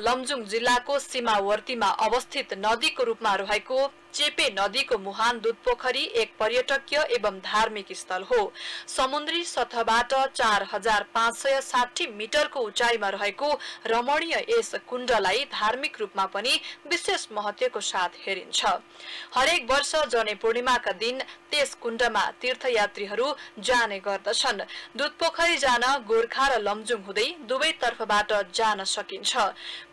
लमजुङ जिल्लाको सीमावर्तीमा अवस्थित नदीको रूपमा रहेको चेपे नदीको मुहान दुध पोखरी एक पर्यटकीय एवं धार्मिक स्थल हो। समुद्री सतहबाट चार हजार पाँच सय साठी मिटरको उचाइमा रहेको रमणीय यस कुण्डलाई धार्मिक रूपमा पनि विशेष महत्वको साथ हेरिन्छ। हरेक वर्ष जने पूर्णिमाका दिन त्यस कुण्डमा तीर्थयात्रीहरू जाने गर्दछन्। दुध पोखरी जान गोर्खा र लमजुङ हुँदै दुवै तर्फबाट जान सकिन्छ।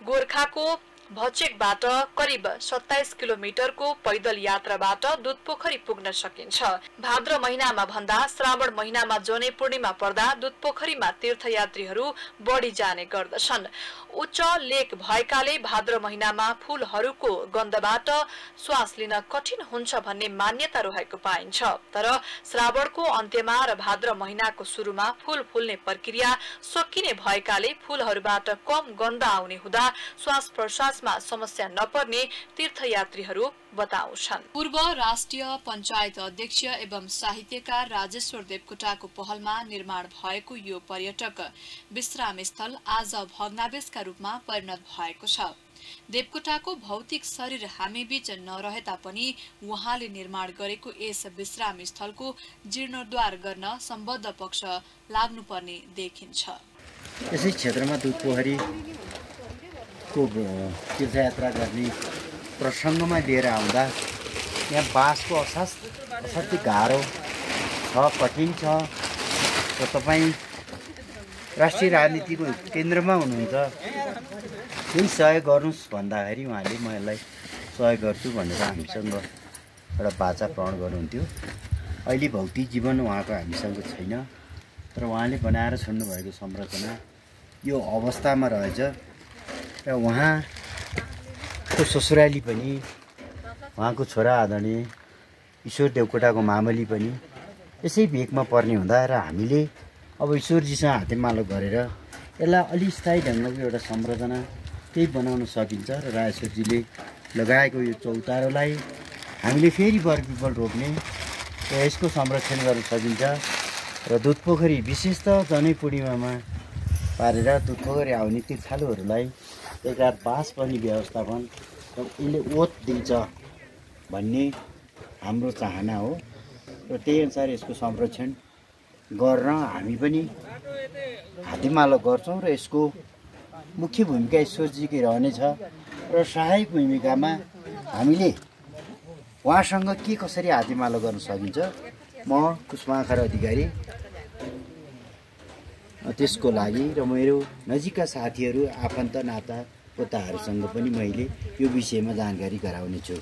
गोर्खाको भचेकबाट करिब सत्ताइस किलोमिटरको पैदल यात्राबाट दुध पोखरी पुग्न सकिन्छ। भाद्र महिनामा भन्दा श्रावण महिनामा जने पूर्णिमा पर्दा दुध पोखरीमा तीर्थयात्रीहरू बढी जाने गर्दछन्। उच्च लेक भएकाले भाद्र महिनामा फूलहरूको गन्धबाट श्वास लिन कठिन हुन्छ भन्ने मान्यता रहेको पाइन्छ। तर श्रावणको अन्त्यमा र भाद्र महिनाको सुरुमा फूल फुल्ने प्रक्रिया सकिने भएकाले फूलहरूबाट कम गन्ध आउने हुँदा श्वास प्रश्वासमा समस्या नपर्ने तीर्थयात्रीहरू बताउँछन्। पूर्व राष्ट्रिय पञ्चायत अध्यक्ष एवं साहित्यकार राजेश्वर देवकोटाको पहलमा निर्माण भएको यो पर्यटक विश्राम स्थल आज भग्नावेशका रूपमा परिणत भएको छ। देवकोटाको भौतिक शरीर हामी बीच नरहे तापनि उहाँले निर्माण गरेको यस विश्राम स्थलको जीर्णोद्धार गर्न सम्बद्ध पक्ष लाग्नुपर्ने देखिन्छ। यसै क्षेत्रमा दुध पोखरीको तीर्थयात्रा गर्ने प्रसङ्गमा लिएर आउँदा यहाँ बाँसको असास असाध्यै गाह्रो छ कठिन छ। र तपाईँ राष्ट्रिय राजनीतिको केन्द्रमा हुनुहुन्छ केही सहयोग गर्नुहोस् भन्दाखेरि उहाँले म यसलाई सहयोग गर्छु भनेर हामीसँग एउटा बाचा प्रण गर्नुहुन्थ्यो। अहिले भौतिक जीवन उहाँको हामीसँग छैन। तर उहाँले बनाएर छोड्नुभएको संरचना यो अवस्थामा रहेछ। र उहाँको ससुराली पनि उहाँको छोरा आदरणीय ईश्वर देवकोटाको मामली पनि यसै भेगमा पर्ने हुँदा र हामीले अब ईश्वरजीसँग हातेमालो गरेर यसलाई अलि स्थायी ढङ्गको एउटा संरचना त्यही बनाउन सकिन्छ र राजेश्वरजीले लगाएको यो चौतारोलाई हामीले फेरि बरपिपल रोप्ने र यसको संरक्षण गर्न सकिन्छ र दुध पोखरी विशेष त जनै पूर्णिमामा पारेर दुध पोखरी आउने तीर्थालुहरूलाई बाँस पनि व्यवस्थापन र यसले ओत दिन्छ भन्ने हाम्रो चाहना हो र त्यही अनुसार यसको संरक्षण गर्न हामी पनि हातेमालो गर्छौँ र यसको मुख्य भूमिका ईश्वरजीकै रहनेछ र सहायक भूमिकामा हामीले उहाँसँग के कसरी हातेमालो गर्न सकिन्छ म कुष्माखर अधिकारी त्यसको लागि र मेरो नजिकका साथीहरू आफन्त नाता पोताहरूसँग पनि मैले यो विषयमा जानकारी गराउनेछु